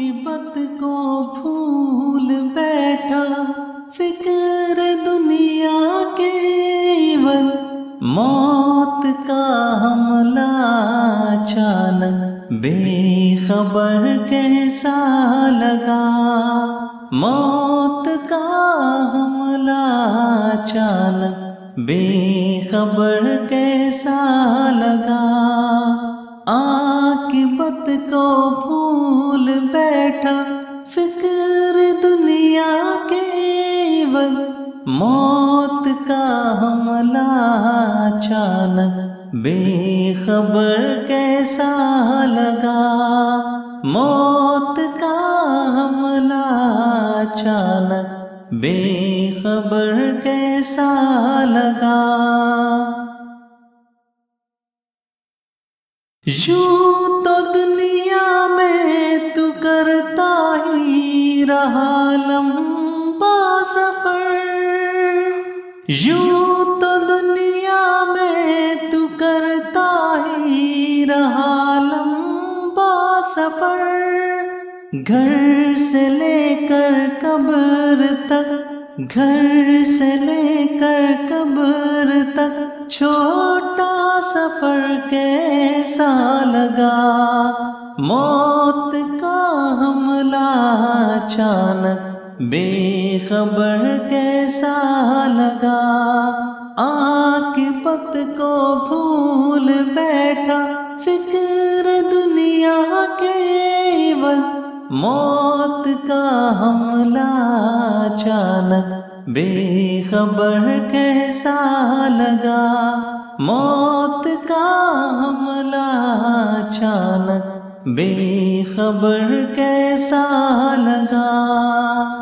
आकिबत को भूल बैठा, फ़िक्र दुनिया के बस मौत का हमला अचानक बेखबर कैसा लगा। मौत का हमला अचानक बेखबर कैसा लगा। आकिबत को भूल बैठा फ़िक्र दुनिया के बस। मौत का हमला अचानक बेखबर कैसा लगा। मौत का हमला अचानक बेखबर कैसा लगा। यूँ तो दुनिया रहा लंबा सफ़र। यूँ तो दुनिया में तू करता ही रहा लंबा सफ़र। घर से लेकर कब्र तक, घर से लेकर कब्र तक छोटा सफ़र कैसा लगा? मौत बेखबर कैसा लगा आकिबत को भूल बैठा, फ़िक्र दुनिया के बस, मौत का हमला अचानक, बेखबर कैसा लगा, मौत का हमला अचानक, बेखबर कैसा लगा।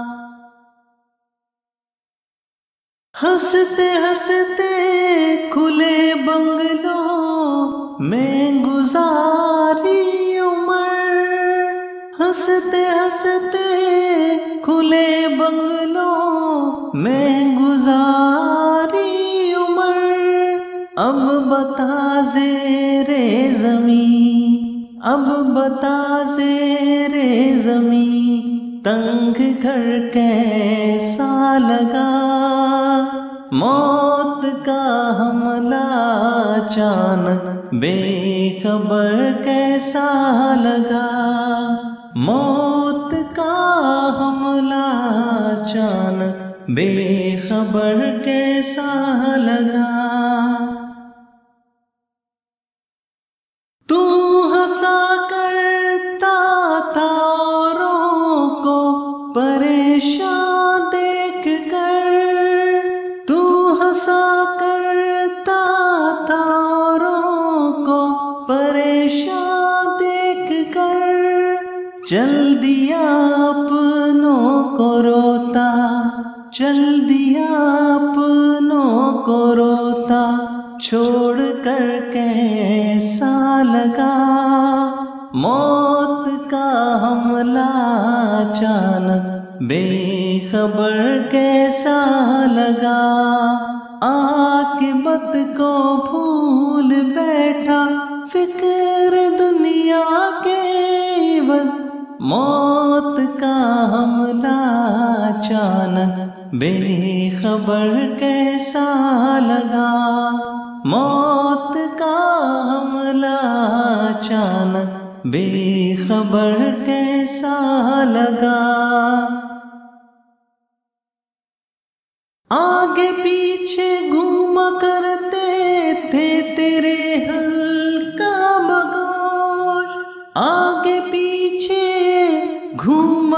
हँसते हँसते खुले बंगलों में गुजारी उम्र। हँसते हँसते खुले बंगलों में गुजारी उम्र। अब बता जेरे जमी, अब बता जेरे जमी। तंग घर कैसा लगा? मौत का हमला अचानक बेखबर कैसा लगा? मौत का हमला अचानक बेखबर कैसा लगा? चल दिया अपनों को रोता चल दिया अपनों को रोता, छोड़ कर कैसा लगा? मौत का हमला अचानक बेखबर कैसा लगा? आकिबत को भूल बैठा, फ़िक्र मौत का हमला अचानक बेखबर कैसा लगा? मौत का हमला अचानक बेखबर कैसा लगा?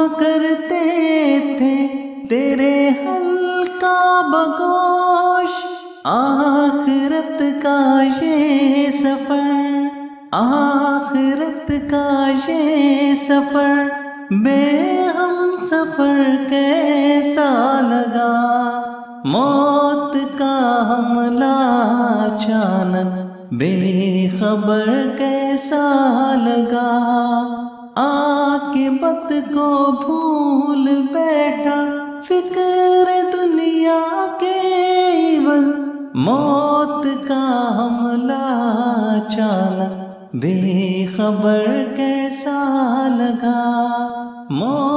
घूमा करते थे, तेरे हल्का बगोश, आखिरत का ये सफ़र, आखिरत का ये सफ़र, बेहम सफ़र कैसा लगा? मौत का हमला अचानक, बेखबर कैसा लगा? आकिबत को भूल बैठा, फ़िक्र दुनिया के बस। मौत का हमला अचानक बेखबर कैसा लगा? मौत